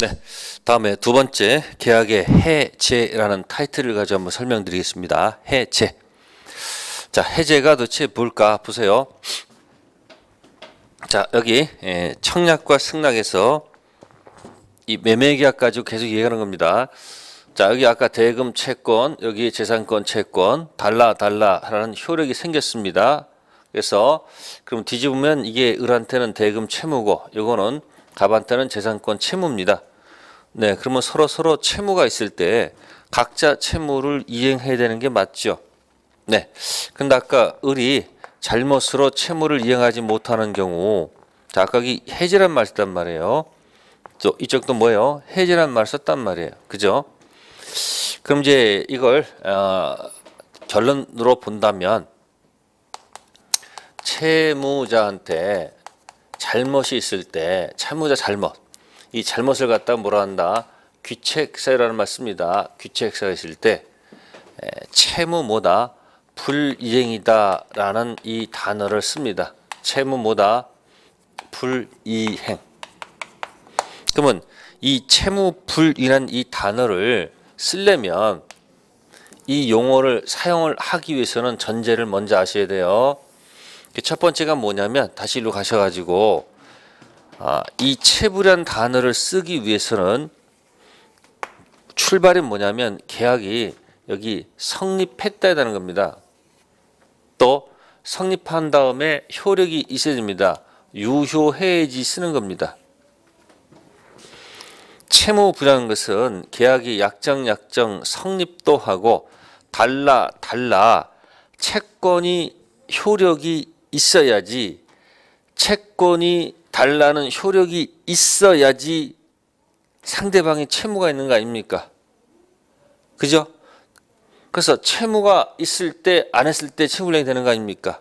네. 다음에 두 번째 계약의 해제라는 타이틀을 가지고 한번 설명드리겠습니다. 해제. 자, 해제가 도대체 뭘까 보세요. 자, 여기 예, 청약과 승낙에서 이 매매 계약 가지고 계속 얘기하는 겁니다. 자, 여기 아까 대금 채권, 여기 재산권 채권, 달라 달라라는 효력이 생겼습니다. 그래서 그럼 뒤집으면 이게 을한테는 대금 채무고 요거는 갑한테는 재산권 채무입니다. 네, 그러면 서로 서로 채무가 있을 때 각자 채무를 이행해야 되는 게 맞죠. 네. 근데 아까 을이 잘못으로 채무를 이행하지 못하는 경우 자, 아까 이 해제란 말 썼단 말이에요. 또 이쪽도 뭐예요? 해제란 말 썼단 말이에요. 그죠? 그럼 이제 이걸 어, 결론으로 본다면 채무자한테 잘못이 있을 때 채무자 잘못 이 잘못을 갖다 뭐라 한다 귀책사유라는 말 씁니다. 귀책사유 있을 때 에, 채무 뭐다 불이행이다라는 이 단어를 씁니다. 채무 뭐다 불이행. 그러면 이 채무 불이란 이 단어를 쓰려면 이 용어를 사용을 하기 위해서는 전제를 먼저 아셔야 돼요. 첫 번째가 뭐냐면 다시 일로 가셔가지고 아, 이 채부란 단어를 쓰기 위해서는 출발이 뭐냐면 계약이 여기 성립했다는 겁니다. 또 성립한 다음에 효력이 있어야 됩니다. 유효해야지 쓰는 겁니다. 채무부라는 것은 계약이 약정 약정 성립도 하고 달라 달라 채권이 효력이 있어야지 채권이 달라는 효력이 있어야지 상대방이 채무가 있는 거 아닙니까? 그죠? 그래서 채무가 있을 때 안 했을 때 채무량이 되는 거 아닙니까?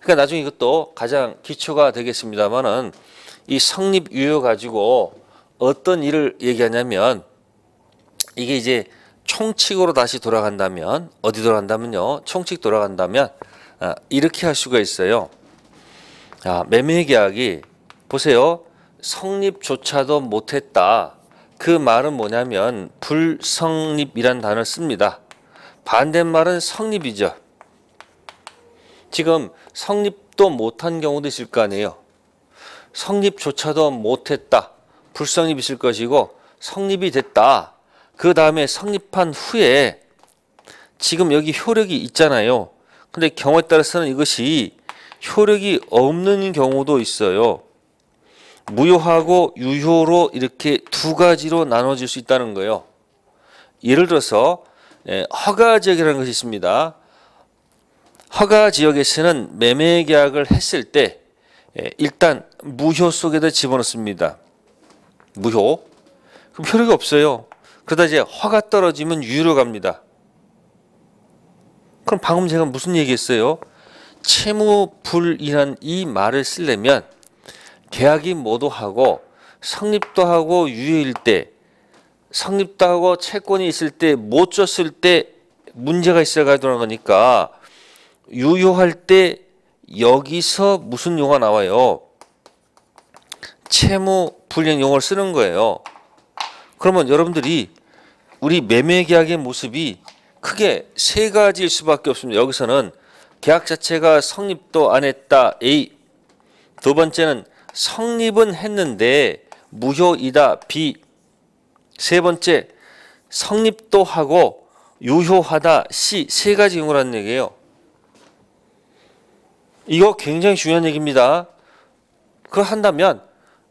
그러니까 나중에 이것도 가장 기초가 되겠습니다만은 이 성립 유효 가지고 어떤 일을 얘기하냐면 이게 이제 총칙으로 다시 돌아간다면 어디 돌아간다면요 총칙 돌아간다면 아, 이렇게 할 수가 있어요. 아, 매매 계약이 보세요 성립조차도 못했다. 그 말은 뭐냐면 불성립이란 단어를 씁니다. 반대말은 성립이죠. 지금 성립도 못한 경우도 있을 거 아니에요. 성립조차도 못했다. 불성립 있을 것이고 성립이 됐다. 그 다음에 성립한 후에 지금 여기 효력이 있잖아요. 근데 경우에 따라서는 이것이 효력이 없는 경우도 있어요. 무효하고 유효로 이렇게 두 가지로 나눠질 수 있다는 거예요. 예를 들어서 예, 허가 지역이라는 것이 있습니다. 허가 지역에서는 매매 계약을 했을 때 예, 일단 무효 속에다 집어넣습니다. 무효. 그럼 효력이 없어요. 그러다 이제 허가 떨어지면 유효로 갑니다. 그럼 방금 제가 무슨 얘기했어요? 채무불이란 이 말을 쓰려면 계약이 모두 하고 성립도 하고 유효일 때 성립도 하고 채권이 있을 때 못 줬을 때 문제가 있어가지고 거니까 유효할 때 여기서 무슨 용어가 나와요? 채무 불이행 용어를 쓰는 거예요. 그러면 여러분들이 우리 매매 계약의 모습이 크게 세 가지일 수밖에 없습니다. 여기서는 계약 자체가 성립도 안 했다. A. 두 번째는 성립은 했는데 무효이다. B. 세 번째 성립도 하고 유효하다. C. 세 가지 용어라는 얘기예요. 이거 굉장히 중요한 얘기입니다. 그걸 한다면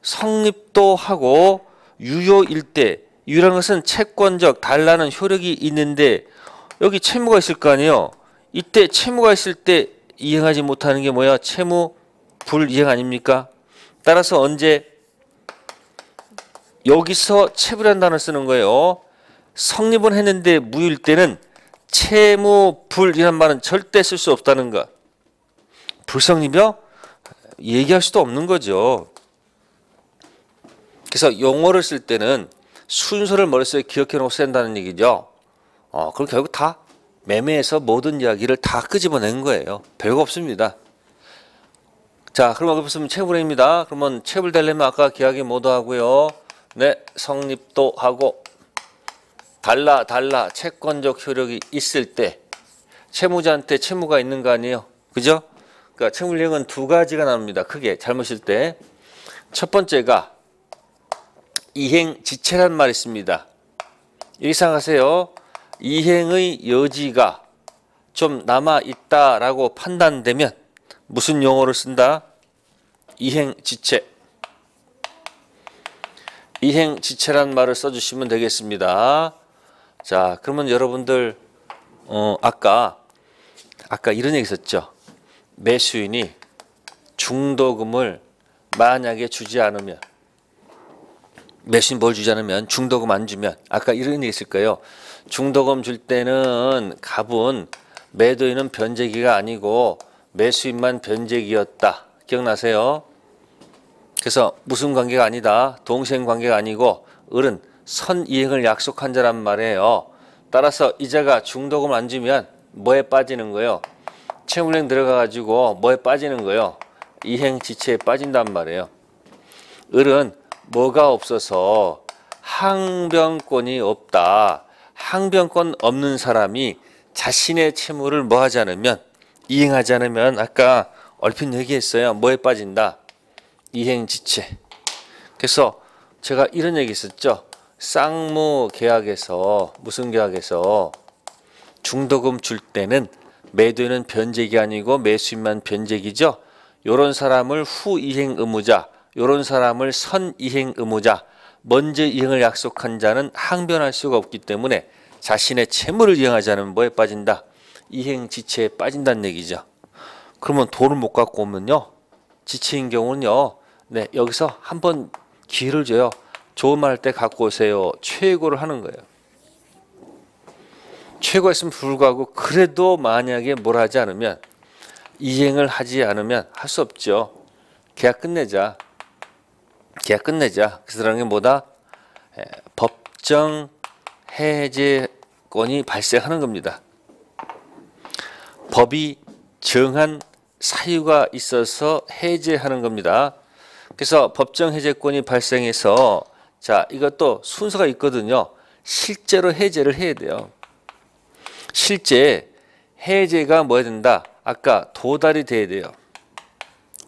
성립도 하고 유효일 때 유효한 것은 채권적 달라는 효력이 있는데 여기 채무가 있을 거 아니에요. 이때 채무가 있을 때 이행하지 못하는 게 뭐야? 채무 불이행 아닙니까? 따라서 언제 여기서 채부란 단어 쓰는 거예요. 성립은 했는데 무효일 때는 채무 불이란 말은 절대 쓸 수 없다는 것. 불성립이요? 얘기할 수도 없는 거죠. 그래서 용어를 쓸 때는 순서를 머릿속에 기억해 놓고 쓴다는 얘기죠. 어, 그럼 결국 다 매매에서 모든 이야기를 다 끄집어낸 거예요. 별거 없습니다. 자, 그럼 여기 보시면 체불행입니다. 그러면 체불되려면 아까 계약이 모두 하고요. 네, 성립도 하고 달라 달라 채권적 효력이 있을 때 채무자한테 채무가 있는 거 아니에요. 그죠? 그러니까 채무령은 두 가지가 나옵니다. 크게 잘못일 때. 첫 번째가 이행 지체란 말이 있습니다. 이렇게 생각하세요. 이행의 여지가 좀 남아 있다라고 판단되면 무슨 용어를 쓴다? 이행 지체. 이행 지체란 말을 써주시면 되겠습니다. 자, 그러면 여러분들 어, 아까 아까 이런 얘기 있었죠. 매수인이 중도금을 만약에 주지 않으면 매수인 뭘 주지 않으면 중도금 안 주면 아까 이런 얘기 있을 거예요. 중도금 줄 때는 갑은 매도인은 변제기가 아니고 매수인만 변제기였다. 기억나세요? 그래서 무슨 관계가 아니다. 동생 관계가 아니고 을은 선이행을 약속한 자란 말이에요. 따라서 이자가 중도금 안 주면 뭐에 빠지는 거예요? 채무령 들어가가지고 뭐에 빠지는 거예요? 이행 지체에 빠진단 말이에요. 을은 뭐가 없어서 항변권이 없다. 항변권 없는 사람이 자신의 채무를 뭐 하지 않으면 이행하지 않으면 아까 얼핏 얘기했어요. 뭐에 빠진다? 이행지체. 그래서 제가 이런 얘기 있었죠. 쌍무 계약에서 무슨 계약에서 중도금 줄 때는 매도인은 변제기 아니고 매수인만 변제기죠. 요런 사람을 후이행 의무자, 요런 사람을 선이행 의무자, 먼저 이행을 약속한 자는 항변할 수가 없기 때문에 자신의 채무를 이행하지 않으면 뭐에 빠진다? 이행 지체에 빠진다는 얘기죠. 그러면 돈을 못 갖고 오면요. 지체인 경우는요. 네, 여기서 한 번 기회를 줘요. 좋은 말 할 때 갖고 오세요. 최고를 하는 거예요. 최고했으면 불구하고 그래도 만약에 뭘 하지 않으면 이행을 하지 않으면 할 수 없죠. 계약 끝내자. 계약 끝내자. 그래서 게 뭐다? 에, 법정 해제권이 발생하는 겁니다. 법이 정한 사유가 있어서 해제하는 겁니다. 그래서 법정 해제권이 발생해서 자 이것도 순서가 있거든요. 실제로 해제를 해야 돼요. 실제 해제가 뭐야 된다? 아까 도달이 돼야 돼요.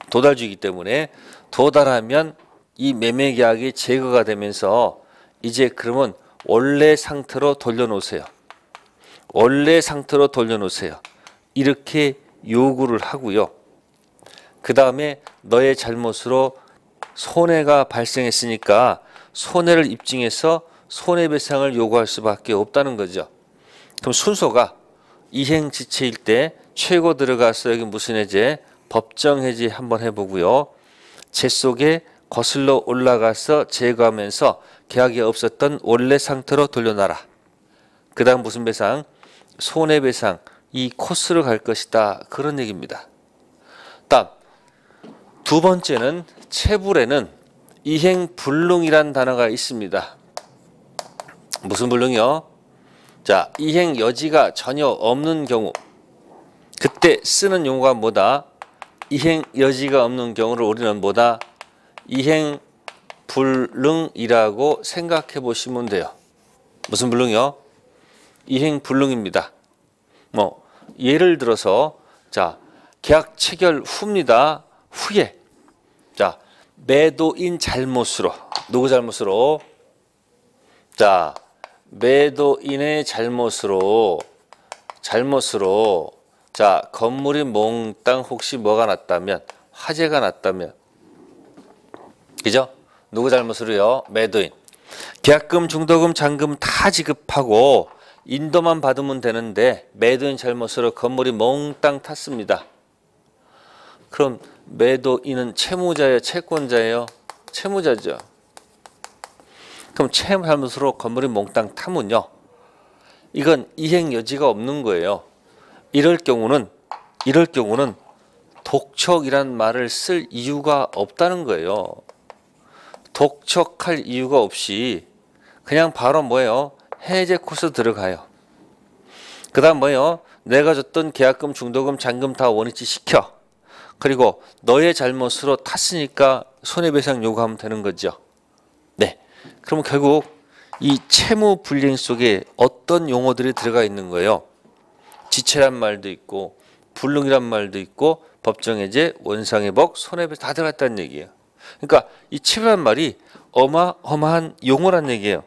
도달주기 때문에 도달하면 이 매매 계약이 제거가 되면서 이제 그러면 원래 상태로 돌려놓으세요. 원래 상태로 돌려놓으세요. 이렇게 요구를 하고요. 그 다음에 너의 잘못으로 손해가 발생했으니까 손해를 입증해서 손해배상을 요구할 수밖에 없다는 거죠. 그럼 순서가 이행지체일 때 최고 들어가서 여기 무슨 해제? 법정 해제 한번 해보고요. 재 속에 거슬러 올라가서 제거하면서 계약이 없었던 원래 상태로 돌려놔라. 그 다음 무슨 배상? 손해배상. 이 코스로 갈 것이다. 그런 얘기입니다. 다음 두 번째는 체불에는 이행불능이란 단어가 있습니다. 무슨 불능이요? 자, 이행 여지가 전혀 없는 경우 그때 쓰는 용어가 뭐다? 이행 여지가 없는 경우를 우리는 뭐다? 이행 불능이라고 생각해 보시면 돼요. 무슨 불능이요? 이행 불능입니다. 뭐 예를 들어서 자 계약 체결 후입니다. 후에 자 매도인 잘못으로 누구 잘못으로 자 매도인의 잘못으로 잘못으로 자 건물이 몽땅 혹시 뭐가 났다면 화재가 났다면 그죠? 누구 잘못으로요? 매도인 계약금 중도금 잔금 다 지급하고 인도만 받으면 되는데 매도인 잘못으로 건물이 몽땅 탔습니다. 그럼 매도인은 채무자예요, 채권자예요? 채무자죠. 그럼 채무 잘못으로 건물이 몽땅 타면요. 이건 이행 여지가 없는 거예요. 이럴 경우는 이럴 경우는 독촉이란 말을 쓸 이유가 없다는 거예요. 독촉할 이유가 없이 그냥 바로 뭐예요? 해제 코스 들어가요. 그 다음 뭐예요? 내가 줬던 계약금, 중도금, 잔금 다 원위치 시켜. 그리고 너의 잘못으로 탔으니까 손해배상 요구하면 되는 거죠. 네. 그러면 결국 이 채무 불이행 속에 어떤 용어들이 들어가 있는 거예요? 지체란 말도 있고 불능이란 말도 있고 법정해제, 원상회복, 손해배상 다 들어갔다는 얘기예요. 그러니까 이 채무란 말이 어마어마한 용어란 얘기예요.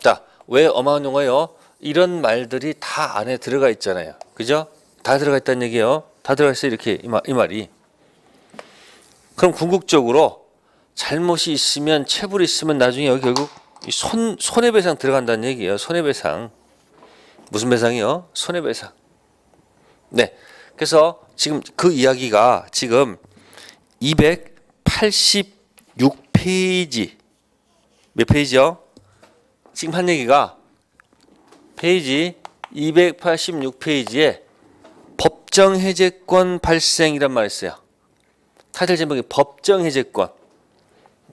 자, 왜 어마어마한 용어예요? 이런 말들이 다 안에 들어가 있잖아요. 그죠? 다 들어가 있다는 얘기예요. 다 들어가 있어요. 이렇게 이, 말, 이 말이. 그럼 궁극적으로 잘못이 있으면 체불이 있으면 나중에 여기 결국 손 손해배상 들어간다는 얘기예요. 손해배상. 무슨 배상이요? 손해배상. 네. 그래서 지금 그 이야기가 지금 286페이지 몇 페이지요? 지금 한 얘기가 페이지 286페이지에 법정 해제권 발생이란 말이 있어요. 타이틀 제목이 법정 해제권.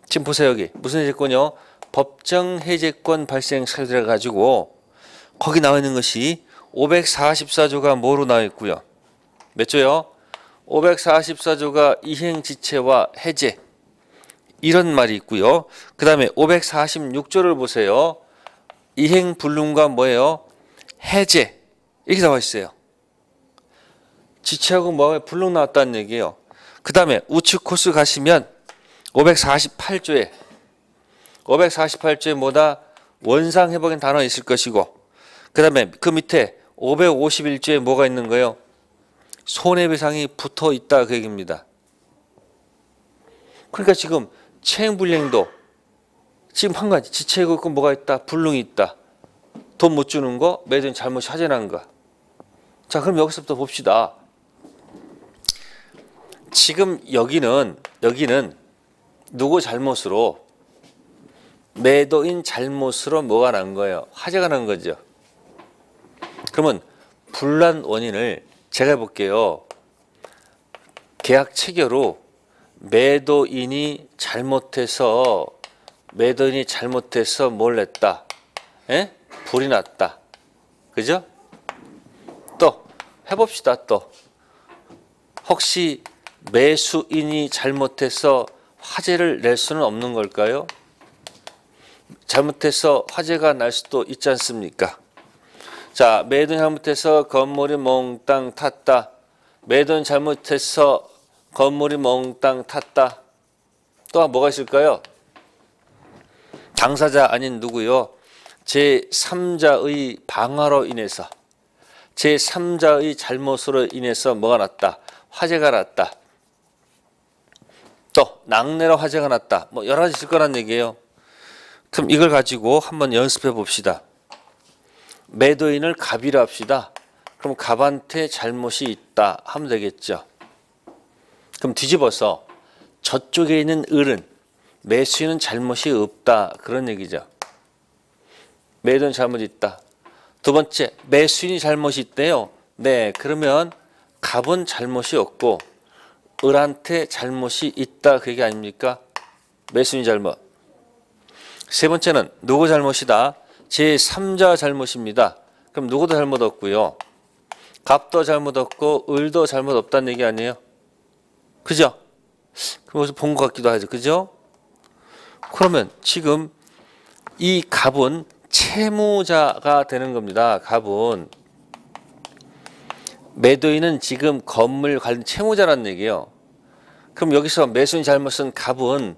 지금 보세요 여기 무슨 해제권이요? 법정 해제권 발생 사유를 가지고 거기 나와 있는 것이 544조가 뭐로 나와 있고요. 몇 조요? 544조가 이행 지체와 해제 이런 말이 있고요. 그 다음에 546조를 보세요. 이행 불능과 뭐예요? 해제 이렇게 나와 있어요. 지체하고 뭐 불능 나왔다는 얘기예요. 그 다음에 우측 코스 가시면 548조에 548조에 뭐다 원상 회복인 단어 있을 것이고 그 다음에 그 밑에 551조에 뭐가 있는 거예요? 손해배상이 붙어 있다 그 얘기입니다. 그러니까 지금 채행불량도 지금 한 가지 지체고 있고 뭐가 있다 불능이 있다 돈 못 주는 거 매도인 잘못이 하재난 거. 자 그럼 여기서부터 봅시다. 지금 여기는 여기는 누구 잘못으로 매도인 잘못으로 뭐가 난 거예요? 화재가 난 거죠. 그러면 불난 원인을 제가 해볼게요. 계약 체결 후 매도인이 잘못해서 매도인이 잘못해서 뭘 냈다? 에? 불이 났다. 그죠? 또 해봅시다. 또 혹시 매수인이 잘못해서 화재를 낼 수는 없는 걸까요? 잘못해서 화재가 날 수도 있지 않습니까? 자, 매도인 잘못해서 건물이 몽땅 탔다. 매도인 잘못해서 건물이 몽땅 탔다. 또 뭐가 있을까요? 당사자 아닌 누구요? 제3자의 방화로 인해서 제3자의 잘못으로 인해서 뭐가 났다? 화재가 났다. 또 낙내로 화재가 났다. 뭐 여러 가지 있을 거란 얘기예요. 그럼 이걸 가지고 한번 연습해 봅시다. 매도인을 갑이라 합시다. 그럼 갑한테 잘못이 있다 하면 되겠죠. 그럼 뒤집어서 저쪽에 있는 을은 매수인은 잘못이 없다 그런 얘기죠. 매도인 잘못이 있다. 두 번째 매수인이 잘못이 있대요. 네 그러면 갑은 잘못이 없고 을한테 잘못이 있다 그 얘기 아닙니까? 매수인 잘못. 세 번째는 누구 잘못이다? 제3자 잘못입니다. 그럼 누구도 잘못 없고요. 갑도 잘못 없고 을도 잘못 없다는 얘기 아니에요? 그죠? 그럼 어디서 본 것 같기도 하죠. 그죠? 그러면 지금 이 갑은 채무자가 되는 겁니다. 갑은 매도인은 지금 건물 관련 채무자라는 얘기예요. 그럼 여기서 매수인 잘못은 갑은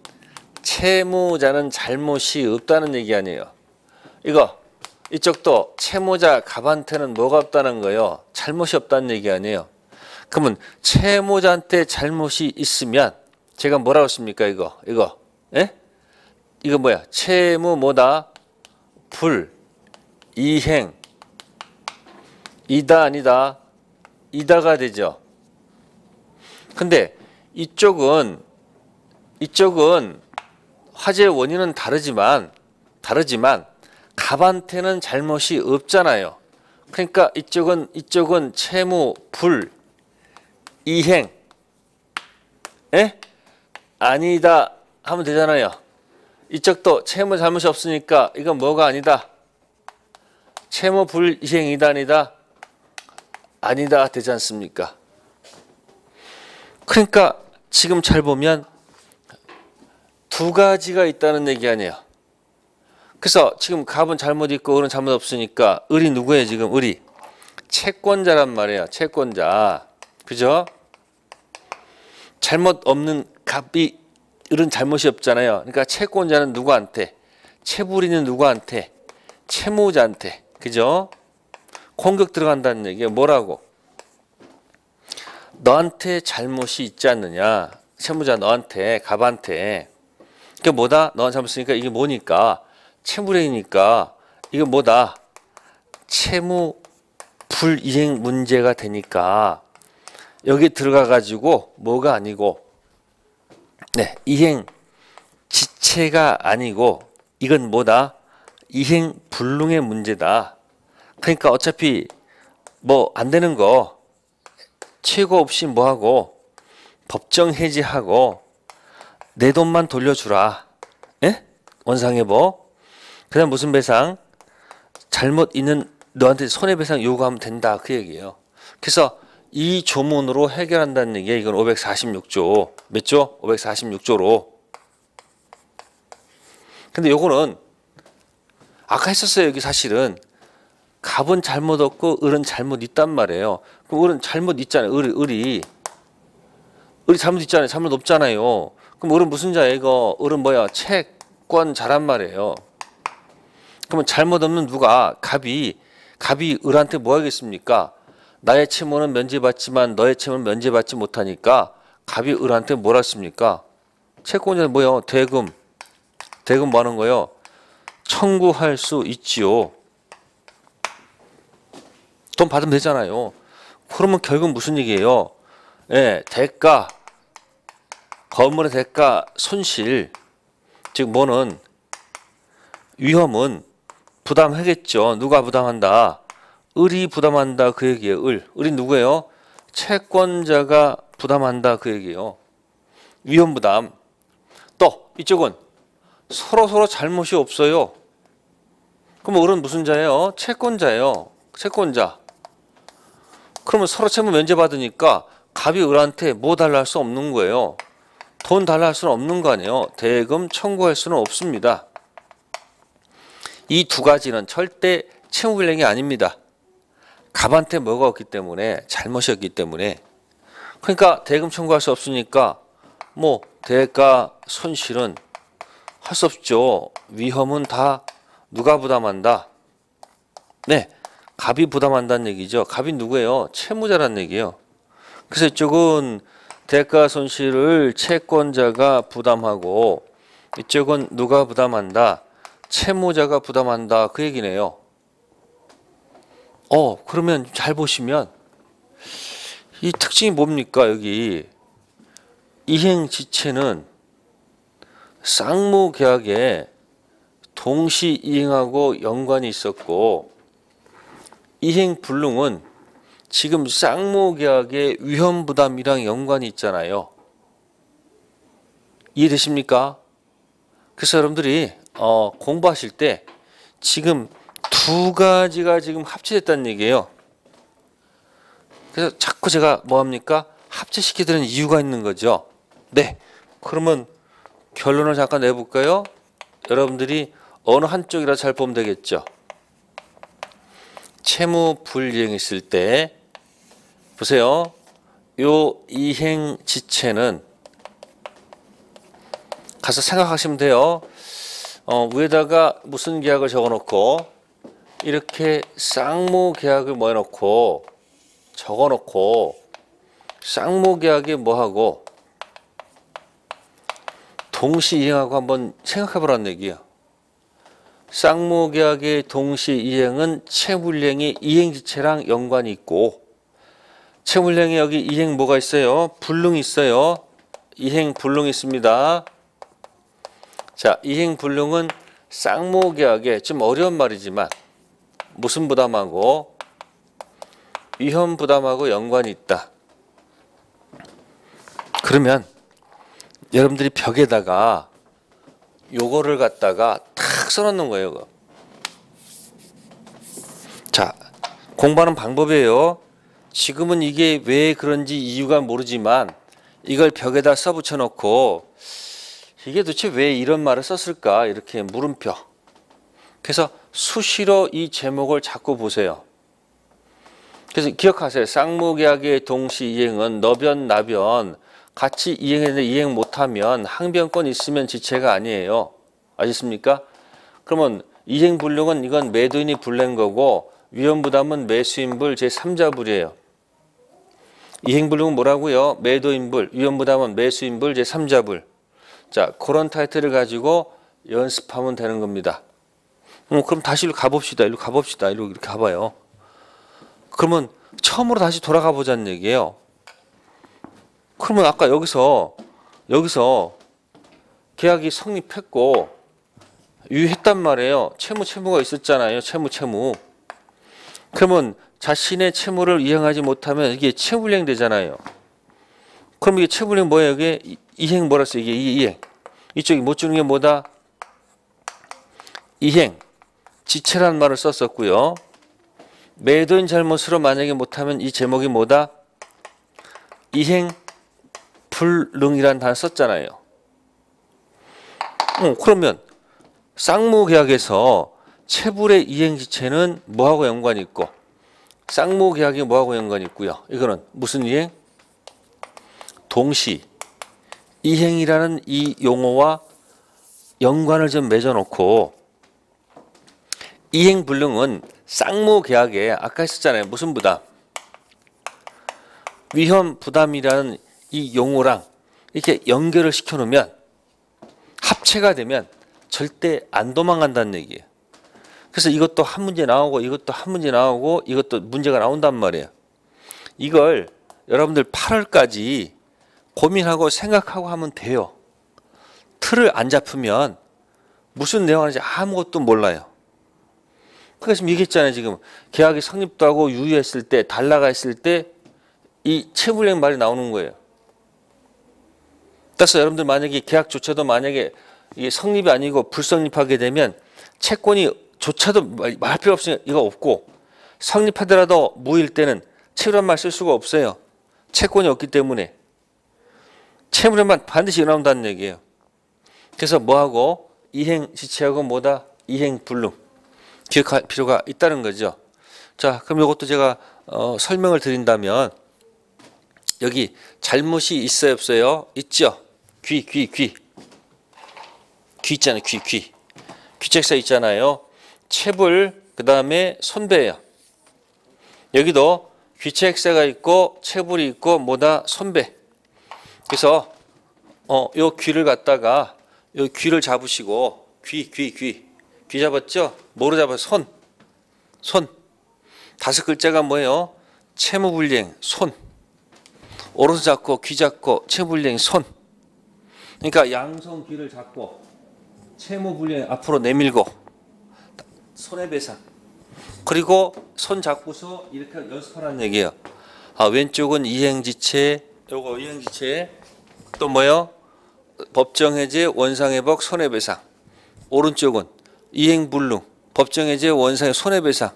채무자는 잘못이 없다는 얘기 아니에요. 이거 이쪽도 채무자 갑한테는 뭐가 없다는 거예요. 잘못이 없다는 얘기 아니에요. 그러면 채무자한테 잘못이 있으면 제가 뭐라고 씁니까 이거 이거 예? 이거 뭐야 채무 뭐다 불 이행 이다 아니다 이다가 되죠. 근데 이쪽은 이쪽은 화재 원인은 다르지만 다르지만 갑한테는 잘못이 없잖아요. 그러니까 이쪽은 이쪽은 채무 불 이행 에? 아니다 하면 되잖아요. 이쪽도 채무 잘못이 없으니까 이건 뭐가 아니다. 채무 불이행이다 아니다. 아니다 되지 않습니까? 그러니까 지금 잘 보면 두 가지가 있다는 얘기 아니에요. 그래서 지금 갑은 잘못 있고 을은 잘못 없으니까 을이 누구예요 지금 을이 채권자란 말이에요. 채권자. 그죠? 잘못 없는 갑이 을은 잘못이 없잖아요. 그러니까 채권자는 누구한테? 채부리는 누구한테? 채무자한테. 그죠? 공격 들어간다는 얘기예요. 뭐라고? 너한테 잘못이 있지 않느냐? 채무자 너한테 갑한테. 그게 뭐다? 너한 잘못으니까 이게 뭐니까? 채무례니까 이게 뭐다? 채무 불이행 문제가 되니까 여기 들어가 가지고 뭐가 아니고 네, 이행 지체가 아니고 이건 뭐다? 이행 불능의 문제다. 그러니까 어차피 뭐 안 되는 거 최고 없이 뭐 하고 법정 해지하고 내 돈만 돌려주라. 예? 원상회복. 그 다음 무슨 배상? 잘못 있는 너한테 손해배상 요구하면 된다 그 얘기예요. 그래서 이 조문으로 해결한다는 얘기예요. 이건 546조 몇 조? 546조로. 근데 요거는 아까 했었어요. 여기 사실은 갑은 잘못 없고 을은 잘못 있단 말이에요. 그럼 을은 잘못 있잖아요. 을이 을이 을이 잘못 있잖아요. 잘못 없잖아요. 그럼 을은 무슨 자예요? 이거 을은 뭐야? 채권 자란 말이에요. 그러면 잘못 없는 누가 갑이 갑이 을한테 뭐 하겠습니까? 나의 채무는 면제받지만 너의 채무는 면제받지 못하니까 갑이 을한테 뭐라 했습니까? 채권자는 뭐요? 대금. 대금 뭐 하는 거요? 청구할 수 있지요. 돈 받으면 되잖아요. 그러면 결국 무슨 얘기예요? 예, 대가, 건물의 대가, 손실, 즉 뭐는 위험은 부담하겠죠. 누가 부담한다? 을이 부담한다 그 얘기예요. 을. 을이 누구예요? 채권자가 부담한다 그 얘기예요. 위험 부담. 또 이쪽은 서로 서로 잘못이 없어요. 그럼 을은 무슨 자예요? 채권자예요. 채권자. 그러면 서로 채무 면제받으니까 갑이 을한테 뭐 달라 할 수 없는 거예요. 돈 달라 할 수는 없는 거 아니에요. 대금 청구할 수는 없습니다. 이 두 가지는 절대 채무불량이 아닙니다. 갑한테 뭐가 없기 때문에 잘못이었기 때문에 그러니까 대금 청구할 수 없으니까 뭐 대가 손실은 할 수 없죠. 위험은 다 누가 부담한다? 네, 갑이 부담한다는 얘기죠. 갑이 누구예요? 채무자란 얘기예요. 그래서 이쪽은 대가 손실을 채권자가 부담하고 이쪽은 누가 부담한다? 채무자가 부담한다. 그 얘기네요. 어, 그러면 잘 보시면 이 특징이 뭡니까? 여기 이행 지체는 쌍무 계약에 동시 이행하고 연관이 있었고 이행 불능은 지금 쌍무 계약의 위험 부담이랑 연관이 있잖아요. 이해되십니까? 그래서 여러분들이 어, 공부하실 때 지금 두 가지가 지금 합치됐다는 얘기예요. 그래서 자꾸 제가 뭐 합니까? 합체시키는 이유가 있는 거죠. 네. 그러면 결론을 잠깐 내볼까요? 여러분들이 어느 한쪽이라 잘 보면 되겠죠. 채무 불이행했을 때 보세요. 요 이행 지체는 가서 생각하시면 돼요. 어, 위에다가 무슨 계약을 적어놓고 이렇게 쌍무 계약을 뭐 해놓고 적어놓고 쌍무 계약에 뭐하고 동시 이행하고 한번 생각해보라는 얘기예요. 쌍무 계약의 동시 이행은 채물량의 이행지체랑 연관이 있고 채물량에 여기 이행 뭐가 있어요? 불능 있어요. 이행 불능 있습니다. 자, 이행 불능은 쌍무 계약에 좀 어려운 말이지만 무슨 부담하고 위험 부담하고 연관이 있다. 그러면 여러분들이 벽에다가 요거를 갖다가 탁 써놓는 거예요. 이거. 자, 공부하는 방법이에요. 지금은 이게 왜 그런지 이유가 모르지만 이걸 벽에다 써붙여 놓고 이게 도대체 왜 이런 말을 썼을까? 이렇게 물음표. 그래서 수시로 이 제목을 자꾸 보세요. 그래서 기억하세요. 쌍무계약의 동시 이행은 너변 나변 같이 이행했는데 이행 못하면 항변권 있으면 지체가 아니에요. 아셨습니까? 그러면 이행 불능은 이건 매도인이 불낸 거고 위험 부담은 매수인불 제3자불이에요. 이행 불능은 뭐라고요? 매도인불, 위험 부담은 매수인불 제3자불. 자, 그런 타이틀을 가지고 연습하면 되는 겁니다. 어, 그럼 다시 일로 가봅시다. 일로 가봅시다. 일로 이렇게 가봐요. 그러면 처음으로 다시 돌아가 보자는 얘기예요. 그러면 아까 여기서 여기서 계약이 성립했고 유효했단 말이에요. 채무 채무가 있었잖아요. 채무 채무. 그러면 자신의 채무를 이행하지 못하면 이게 채무불이행 되잖아요. 그럼 이게 채무불이행 뭐예요? 이게 이행 뭐라 써? 이게 이행. 이쪽이 못 주는 게 뭐다? 이행. 지체라는 말을 썼었고요. 매도인 잘못으로 만약에 못하면 이 제목이 뭐다? 이행 불능이라는 단어 썼잖아요. 어, 그러면 쌍무계약에서 체불의 이행지체는 뭐하고 연관이 있고 쌍무계약이 뭐하고 연관이 있고요. 이거는 무슨 이행? 동시 이행이라는 이 용어와 연관을 좀 맺어놓고 이행불능은 쌍무계약에 아까 했었잖아요. 무슨 부담? 위험 부담이라는 이 용어랑 이렇게 연결을 시켜놓으면 합체가 되면 절대 안 도망간다는 얘기예요. 그래서 이것도 한 문제 나오고 이것도 한 문제 나오고 이것도 문제가 나온단 말이에요. 이걸 여러분들 8월까지 고민하고 생각하고 하면 돼요. 틀을 안 잡으면 무슨 내용 하는지 아무것도 몰라요. 그러니까 지금 얘기했잖아요. 지금 계약이 성립도 하고 유효했을 때 달라가 있을 때 이 채무령 말이 나오는 거예요. 따라서 여러분들 만약에 계약조차도 만약에 이게 성립이 아니고 불성립하게 되면 채권이 조차도 말 필요 없으니 이거 없고 성립하더라도 무일 때는 채무란 말 쓸 수가 없어요. 채권이 없기 때문에 채무련만 반드시 나온다는 얘기예요. 그래서 뭐하고 이행 지체하고 뭐다 이행 불능 기억할 필요가 있다는 거죠. 자, 그럼 이것도 제가 어, 설명을 드린다면 여기 잘못이 있어요, 없어요? 있죠. 귀, 귀, 귀. 귀 있잖아요, 귀, 귀. 귀책사 있잖아요. 채불, 그 다음에 손배예요. 여기도 귀책사가 있고 채불이 있고 뭐다 손배. 그래서 어, 요 귀를 갖다가 요 귀를 잡으시고 귀, 귀, 귀. 귀 잡았죠? 뭐로 잡아? 손. 손. 다섯 글자가 뭐예요? 채무불이행, 손. 오른손 잡고 귀 잡고 채무불이행, 손. 그러니까 양손 귀를 잡고 채무불이행 앞으로 내밀고 손해배상. 그리고 손 잡고서 이렇게 연습하라는 얘기예요. 아, 왼쪽은 이행지체, 요거 이행지체, 또 뭐요? 법정해제, 원상회복, 손해배상. 오른쪽은 이행불능, 법정해제, 원상의 손해배상.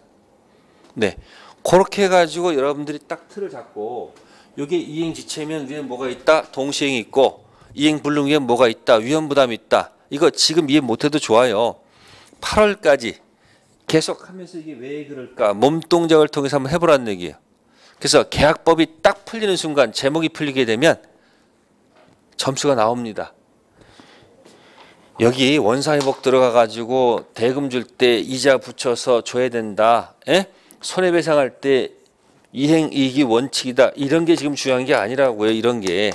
네, 그렇게 해가지고 여러분들이 딱 틀을 잡고 이게 이행지체면 위에 뭐가 있다? 동시행이 있고 이행불능 위에 뭐가 있다? 위험부담이 있다. 이거 지금 이해 못해도 좋아요. 8월까지 계속하면서 이게 왜 그럴까? 몸동작을 통해서 한번 해보라는 얘기예요. 그래서 계약법이 딱 풀리는 순간 제목이 풀리게 되면 점수가 나옵니다. 여기 원상회복 들어가 가지고 대금 줄 때 이자 붙여서 줘야 된다. 에? 손해배상할 때 이행이익이 원칙이다. 이런 게 지금 중요한 게 아니라고요. 이런 게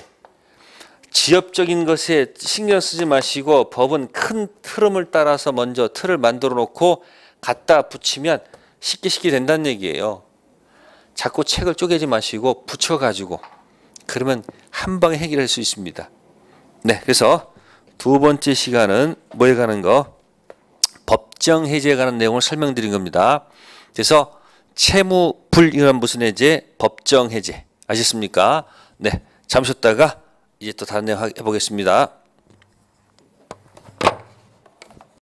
지엽적인 것에 신경 쓰지 마시고 법은 큰 틀음을 따라서 먼저 틀을 만들어 놓고 갖다 붙이면 쉽게 쉽게 된다는 얘기예요. 자꾸 책을 쪼개지 마시고 붙여가지고 그러면 한 방에 해결할 수 있습니다. 네, 그래서 두 번째 시간은 뭐에 관한 거? 법정 해제에 관한 내용을 설명드린 겁니다. 그래서 채무 불이란 무슨 해제? 법정 해제. 아셨습니까? 네, 잠시 쉬었다가 이제 또 다른 내용 해보겠습니다.